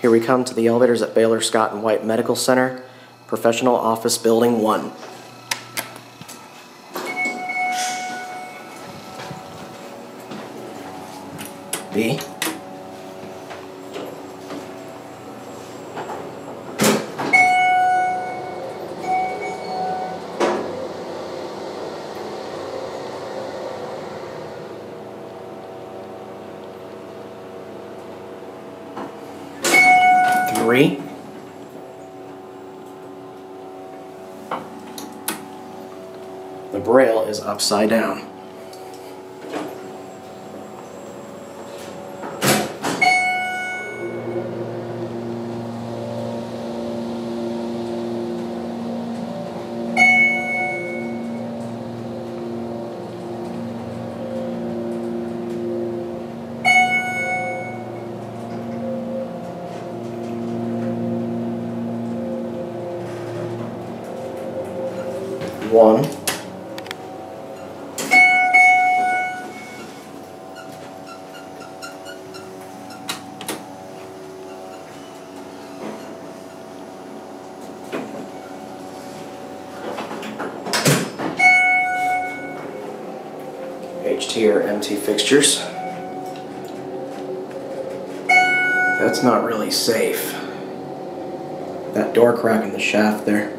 Here we come to the elevators at Baylor Scott and White Medical Center, Professional Office Building 1. B. Three. The braille is upside down. One. HT or MT fixtures. That's not really safe. That door crack in the shaft there.